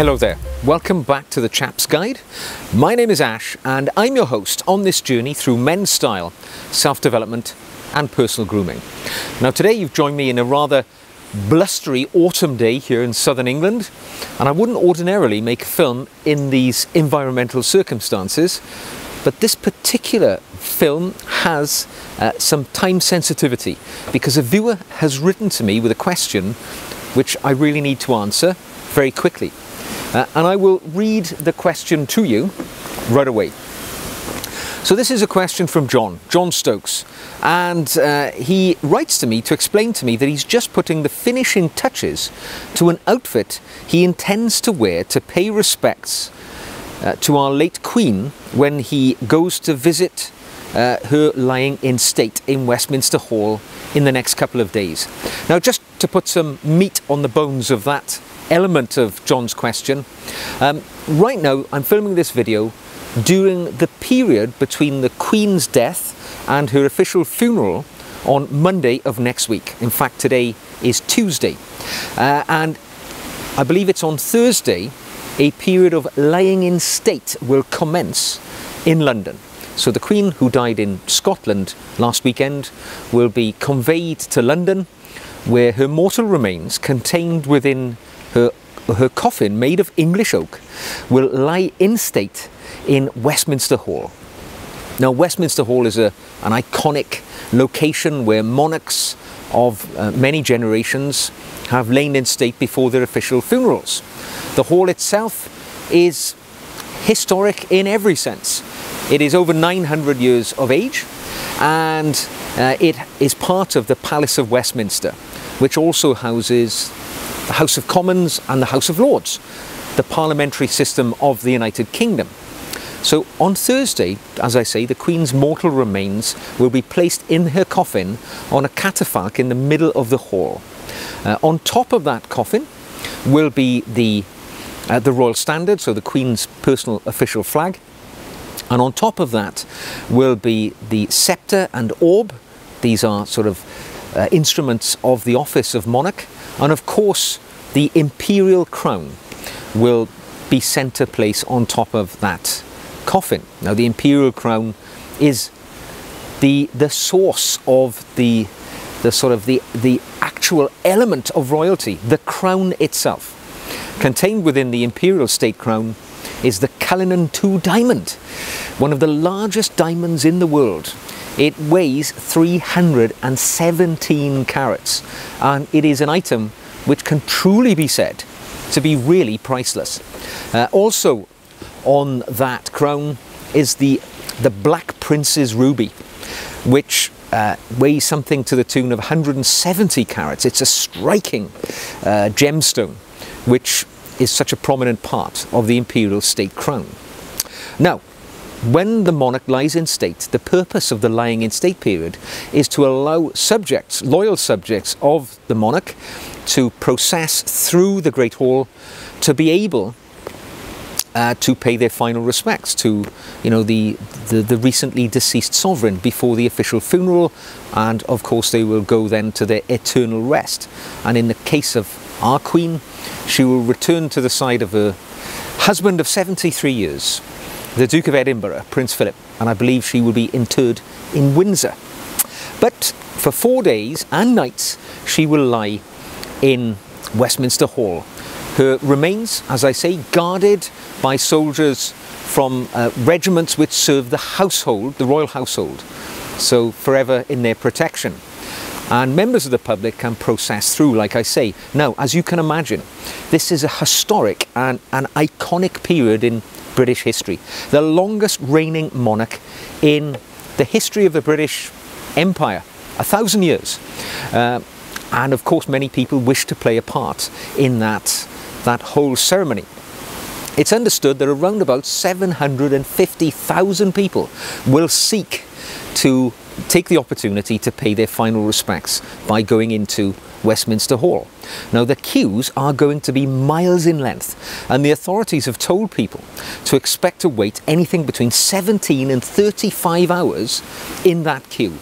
Hello there, welcome back to the Chaps Guide. My name is Ash and I'm your host on this journey through men's style, self-development and personal grooming. Now today you've joined me in a rather blustery autumn day here in southern England and I wouldn't ordinarily make a film in these environmental circumstances but this particular film has uh, some time sensitivity because a viewer has written to me with a question which I really need to answer very quickly. Uh, and I will read the question to you right away. So this is a question from John, John Stokes, and uh, he writes to me to explain to me that he's just putting the finishing touches to an outfit he intends to wear to pay respects uh, to our late Queen when he goes to visit uh, her lying in state in Westminster Hall in the next couple of days. Now just to put some meat on the bones of that element of John's question, um, right now I'm filming this video during the period between the Queen's death and her official funeral on Monday of next week. In fact, today is Tuesday. Uh, and I believe it's on Thursday, a period of lying in state will commence in London. So the Queen, who died in Scotland last weekend, will be conveyed to London, where her mortal remains, contained within her, her coffin made of English oak, will lie in state in Westminster Hall. Now, Westminster Hall is a, an iconic location where monarchs of uh, many generations have lain in state before their official funerals. The hall itself is historic in every sense. It is over 900 years of age and uh, it is part of the Palace of Westminster, which also houses the House of Commons and the House of Lords, the parliamentary system of the United Kingdom. So on Thursday, as I say, the Queen's mortal remains will be placed in her coffin on a catafalque in the middle of the hall. Uh, on top of that coffin will be the, uh, the Royal Standard, so the Queen's personal official flag, and on top of that will be the sceptre and orb. These are sort of uh, instruments of the office of monarch. And of course, the imperial crown will be centre place on top of that coffin. Now, the imperial crown is the, the source of the, the sort of the, the actual element of royalty, the crown itself. Contained within the imperial state crown is the Cullinan II diamond, one of the largest diamonds in the world. It weighs 317 carats and it is an item which can truly be said to be really priceless. Uh, also on that crown is the, the Black Prince's ruby, which uh, weighs something to the tune of 170 carats. It's a striking uh, gemstone, which is such a prominent part of the imperial state crown. Now, when the monarch lies in state, the purpose of the lying in state period is to allow subjects, loyal subjects of the monarch, to process through the Great Hall to be able uh, to pay their final respects to, you know, the, the, the recently deceased sovereign before the official funeral, and of course they will go then to their eternal rest. And in the case of our Queen, she will return to the side of her husband of 73 years, the Duke of Edinburgh, Prince Philip, and I believe she will be interred in Windsor. But for four days and nights, she will lie in Westminster Hall. Her remains, as I say, guarded by soldiers from uh, regiments which serve the household, the royal household, so forever in their protection and members of the public can process through, like I say. Now, as you can imagine, this is a historic and an iconic period in British history. The longest reigning monarch in the history of the British Empire, a thousand years. Uh, and of course, many people wish to play a part in that, that whole ceremony. It's understood that around about 750,000 people will seek to take the opportunity to pay their final respects by going into Westminster Hall. Now the queues are going to be miles in length and the authorities have told people to expect to wait anything between 17 and 35 hours in that queue.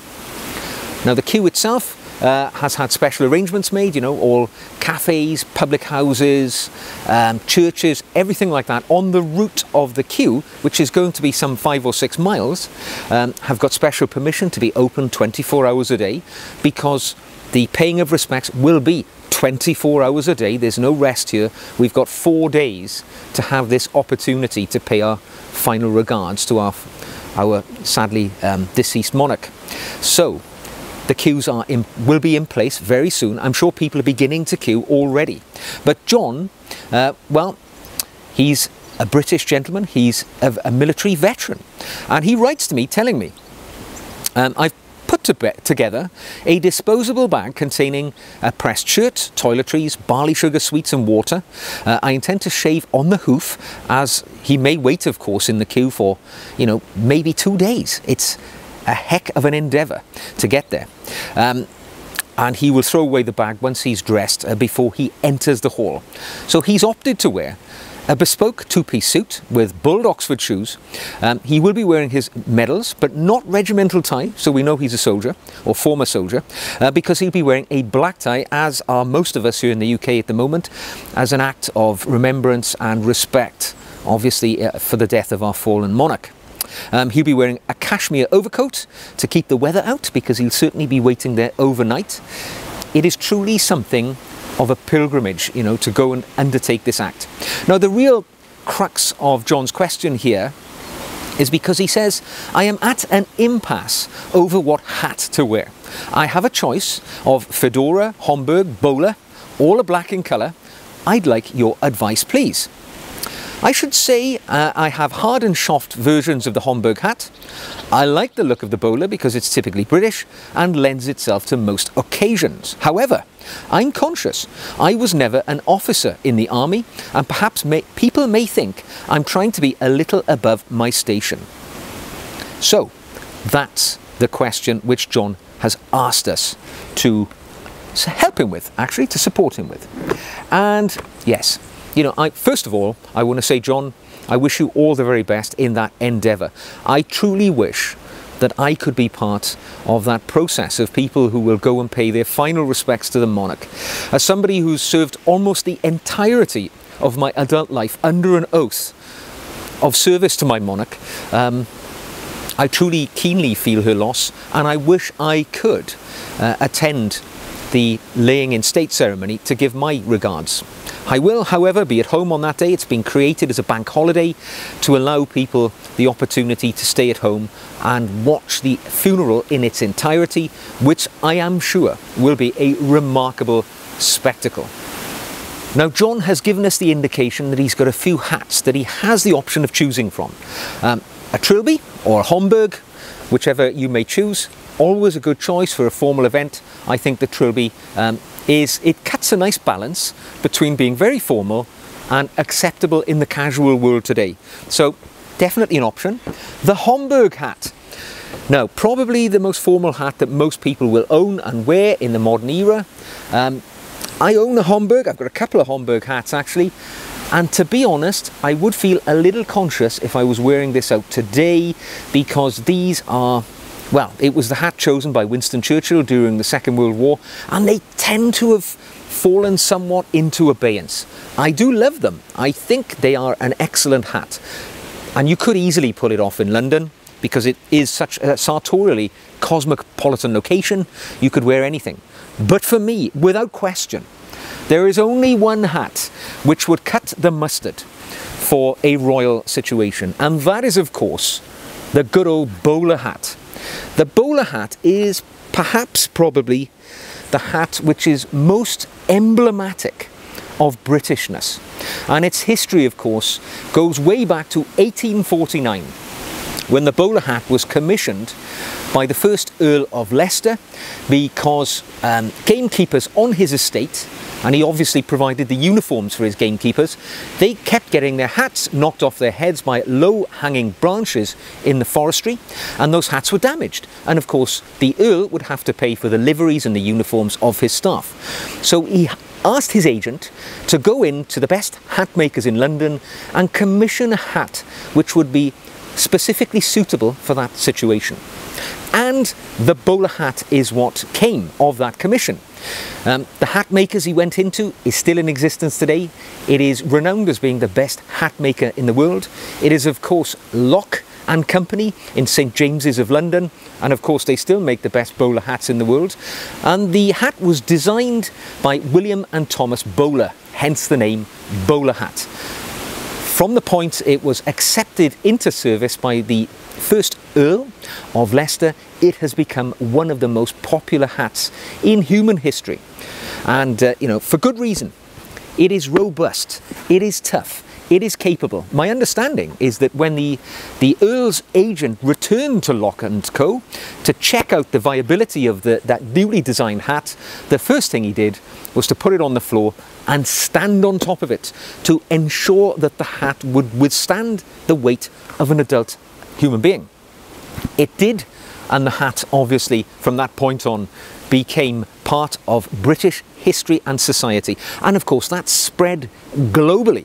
Now the queue itself uh, has had special arrangements made, you know, all cafes, public houses, um, churches, everything like that on the route of the queue, which is going to be some five or six miles, um, have got special permission to be open 24 hours a day because the paying of respects will be 24 hours a day. There's no rest here. We've got four days to have this opportunity to pay our final regards to our, our sadly um, deceased monarch. So the queues are in, will be in place very soon. I'm sure people are beginning to queue already. But John, uh, well, he's a British gentleman. He's a, a, military veteran. And he writes to me telling me, um, I've put to together a disposable bag containing a pressed shirt, toiletries, barley sugar sweets and water. Uh, I intend to shave on the hoof as he may wait, of course, in the queue for, you know, maybe two days. It's a heck of an endeavour to get there. Um, and he will throw away the bag once he's dressed uh, before he enters the hall. So he's opted to wear a bespoke two-piece suit with bulled Oxford shoes. Um, he will be wearing his medals, but not regimental tie, so we know he's a soldier, or former soldier, uh, because he'll be wearing a black tie, as are most of us here in the UK at the moment, as an act of remembrance and respect, obviously, uh, for the death of our fallen monarch. Um, he'll be wearing a cashmere overcoat to keep the weather out because he'll certainly be waiting there overnight. It is truly something of a pilgrimage, you know, to go and undertake this act. Now, the real crux of John's question here is because he says, I am at an impasse over what hat to wear. I have a choice of fedora, Homburg, bowler, all are black in colour. I'd like your advice, please. I should say uh, I have hard and soft versions of the Homburg hat. I like the look of the bowler because it's typically British and lends itself to most occasions. However, I'm conscious I was never an officer in the army and perhaps may, people may think I'm trying to be a little above my station. So, that's the question which John has asked us to help him with, actually, to support him with. And yes, you know, I, first of all, I want to say, John, I wish you all the very best in that endeavour. I truly wish that I could be part of that process of people who will go and pay their final respects to the monarch. As somebody who's served almost the entirety of my adult life under an oath of service to my monarch, um, I truly keenly feel her loss and I wish I could uh, attend the laying in state ceremony to give my regards. I will, however, be at home on that day. It's been created as a bank holiday to allow people the opportunity to stay at home and watch the funeral in its entirety, which I am sure will be a remarkable spectacle. Now, John has given us the indication that he's got a few hats that he has the option of choosing from. Um, a trilby or a Homburg, whichever you may choose, always a good choice for a formal event. I think the trilby um, is it cuts a nice balance between being very formal and acceptable in the casual world today. So definitely an option. The Homburg hat. Now, probably the most formal hat that most people will own and wear in the modern era. Um, I own a Homburg, I've got a couple of Homburg hats actually, and to be honest, I would feel a little conscious if I was wearing this out today because these are well, it was the hat chosen by Winston Churchill during the Second World War, and they tend to have fallen somewhat into abeyance. I do love them. I think they are an excellent hat. And you could easily pull it off in London because it is such a sartorially cosmopolitan location. You could wear anything. But for me, without question, there is only one hat which would cut the mustard for a royal situation. And that is, of course, the good old bowler hat the bowler hat is perhaps probably the hat which is most emblematic of Britishness. And its history, of course, goes way back to 1849 when the bowler hat was commissioned by the first Earl of Leicester because um, gamekeepers on his estate and he obviously provided the uniforms for his gamekeepers. They kept getting their hats knocked off their heads by low hanging branches in the forestry, and those hats were damaged. And of course, the Earl would have to pay for the liveries and the uniforms of his staff. So he asked his agent to go in to the best hat makers in London and commission a hat which would be specifically suitable for that situation. And the bowler hat is what came of that commission. Um, the hat makers he went into is still in existence today. It is renowned as being the best hat maker in the world. It is, of course, Lock and Company in St James's of London, and of course, they still make the best bowler hats in the world. And the hat was designed by William and Thomas Bowler, hence the name bowler hat. From the point it was accepted into service by the first Earl of Leicester, it has become one of the most popular hats in human history. And, uh, you know, for good reason. It is robust, it is tough, it is capable. My understanding is that when the, the Earl's agent returned to Lock & Co. to check out the viability of the, that newly designed hat, the first thing he did was to put it on the floor and stand on top of it to ensure that the hat would withstand the weight of an adult human being. It did, and the hat obviously from that point on became part of British history and society. And of course that spread globally.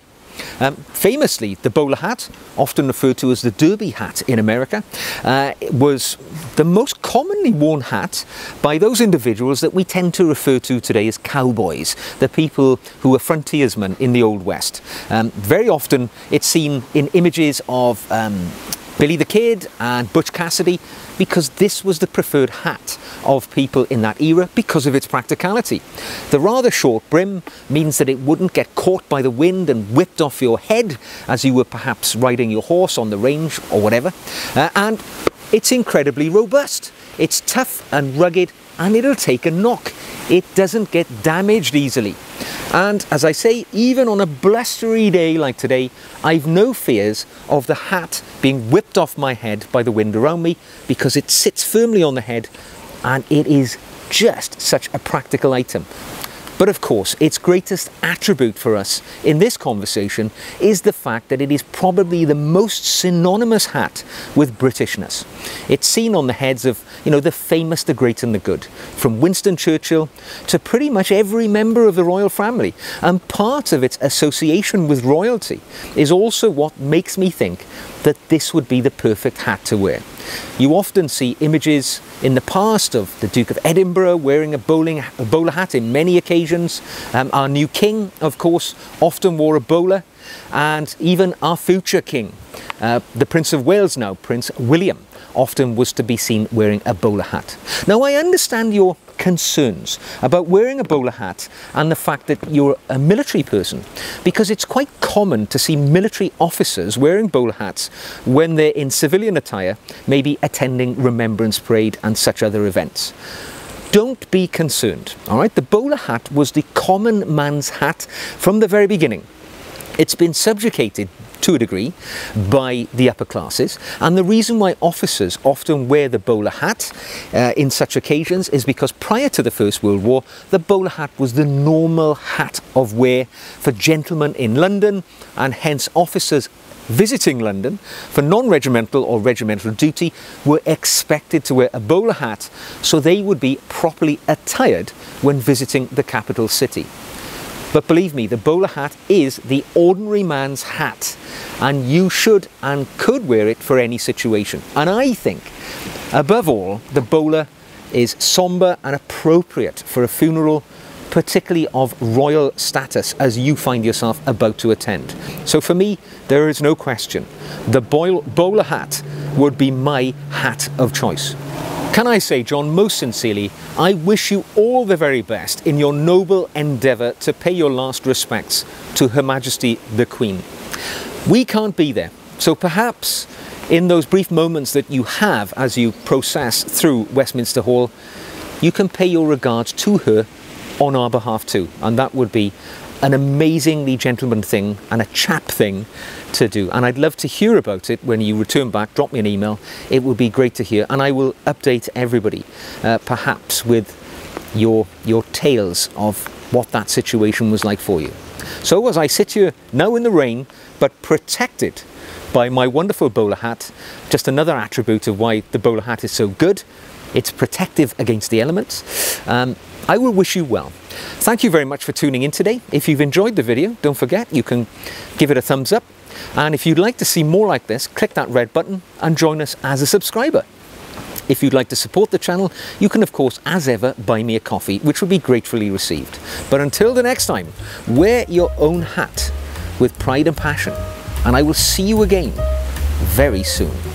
Um, famously, the bowler hat, often referred to as the derby hat in America, uh, was the most commonly worn hat by those individuals that we tend to refer to today as cowboys, the people who were frontiersmen in the Old West. Um, very often it's seen in images of um, Billy the Kid and Butch Cassidy because this was the preferred hat of people in that era because of its practicality. The rather short brim means that it wouldn't get caught by the wind and whipped off your head as you were perhaps riding your horse on the range or whatever. Uh, and it's incredibly robust. It's tough and rugged and it'll take a knock. It doesn't get damaged easily. And as I say, even on a blustery day like today, I've no fears of the hat being whipped off my head by the wind around me because it sits firmly on the head and it is just such a practical item. But of course, its greatest attribute for us in this conversation is the fact that it is probably the most synonymous hat with Britishness. It's seen on the heads of, you know, the famous, the great and the good, from Winston Churchill to pretty much every member of the royal family. And part of its association with royalty is also what makes me think that this would be the perfect hat to wear. You often see images in the past of the Duke of Edinburgh wearing a, bowling, a bowler hat in many occasions. Um, our new king, of course, often wore a bowler. And even our future king, uh, the Prince of Wales now, Prince William, often was to be seen wearing a bowler hat. Now I understand your concerns about wearing a bowler hat and the fact that you're a military person because it's quite common to see military officers wearing bowler hats when they're in civilian attire, maybe attending Remembrance Parade and such other events. Don't be concerned, all right? The bowler hat was the common man's hat from the very beginning. It's been subjugated to a degree by the upper classes. And the reason why officers often wear the bowler hat uh, in such occasions is because prior to the First World War, the bowler hat was the normal hat of wear for gentlemen in London and hence officers visiting London for non-regimental or regimental duty were expected to wear a bowler hat so they would be properly attired when visiting the capital city. But believe me, the bowler hat is the ordinary man's hat, and you should and could wear it for any situation. And I think, above all, the bowler is somber and appropriate for a funeral particularly of royal status as you find yourself about to attend. So for me, there is no question. The bowler hat would be my hat of choice. Can I say, John, most sincerely, I wish you all the very best in your noble endeavour to pay your last respects to Her Majesty the Queen. We can't be there, so perhaps in those brief moments that you have as you process through Westminster Hall, you can pay your regards to her on our behalf too, and that would be an amazingly gentleman thing and a chap thing to do. And I'd love to hear about it when you return back. Drop me an email. It would be great to hear. And I will update everybody, uh, perhaps with your, your tales of what that situation was like for you. So as I sit here now in the rain, but protected by my wonderful bowler hat, just another attribute of why the bowler hat is so good. It's protective against the elements. Um, I will wish you well. Thank you very much for tuning in today. If you've enjoyed the video, don't forget you can give it a thumbs up. And if you'd like to see more like this, click that red button and join us as a subscriber. If you'd like to support the channel, you can of course, as ever, buy me a coffee, which would be gratefully received. But until the next time, wear your own hat with pride and passion, and I will see you again very soon.